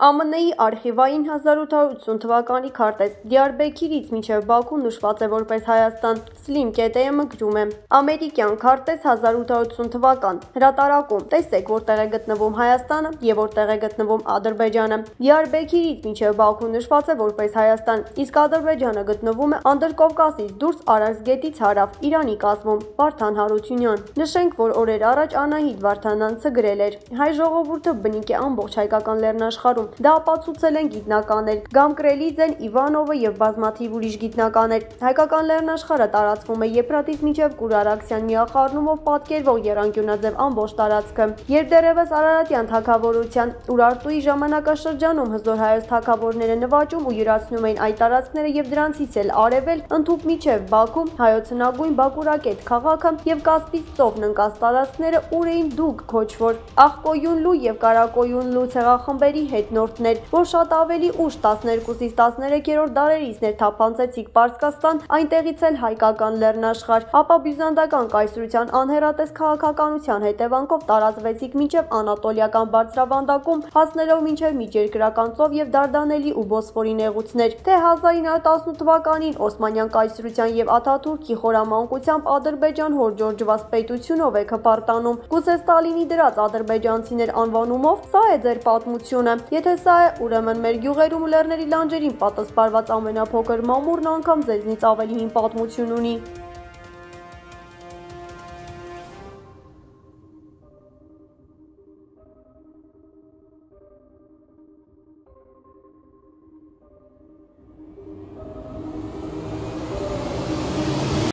ԱՄՆ-ի արխիվային 1880 թվականի քարտեզ Դիարբեքիրից մինչև Բաքու նշված է որպես Հայաստան։ Slim KTM-ը գրում է. Ամերիկյան քարտեզ 1880 թվական։ Հրատարակում։ Տեսեք, որտեղ է գտնվում Հայաստանը եւ որտեղ է գտնվում Ադրբեջանը։ Դիարբեքիրից մինչև Բաքու նշված է որպես Հայաստան, իսկ Ադրբեջանը գտնվում է Անդրկովկասից դուրս Արաքս գետից հարավ Իրանի կազմում։ Վարդան Հարությունյան։ Նշենք, որ օրեր առաջ Անահիտ Վարդանանցը գրել էր. Հայ ժողովուրդը բնիկ է ամբողջ հայկական լեռնաշխարհում Դա ապացուցել են գիտնականներ Գամկրելիձեն, Իվանովը եւ բազմաթիվ ուրիշ գիտնականներ։ Հայկական լեռնաշխարհը տարածվում է Եփրատից մինչև Կուրարաքսյան միախառնումով պատկերվող երանգյունաձև ամբողջ տարածքը։ Երբ դեռևս Արարատյան թակավորության Ուրարտուի ժամանակաշրջանում հզոր հայոց թակավորները նվաճում ու յուրացնում էին այդ տարածքները եւ դրանցից էլ արևել ընդհուպ միջև Բաքու հայոց հնագույն Բակուրակետ քաղաքը եւ Կասպից ծովն ընկած տարածքները ուր էին դուք քոչվոր Աղկոյունլու եւ Կարակոյունլու ցեղախմբերի հետ նորտներ, որ շատ ավելի ուշ 12-ից 13-րդ դարերից ներթափանցեցիք Պարսկաստան, այնտեղից էլ հայկական լեռնաշխարհ, ապա բյուզանդական կայսրության անհերատես քաղաքականության հետևանքով տարածվեցիք մինչև Անատոլիական բարձրավանդակում, հասնելով մինչև Միջերկրական ծով եւ Դարդանելի ու Բոսֆորի նեղուցներ, թե 1918 թվականին Օսմանյան կայսրության եւ Աթաթուրքի խորամանկությամբ Ադրբեջան հորժորջված պետությունով է քպարտանում։ Գուցե Ստալինի դրած ադրբեջանցիներ անվանումով, սա է ձեր պատմությունը։ Եթե սա է, ուրեմն մեր գյուղերում լեռների լանջերին պատասպարված ամենափոքր մամուրն անգամ ձեզնից ավելի հին պատմություն ունի։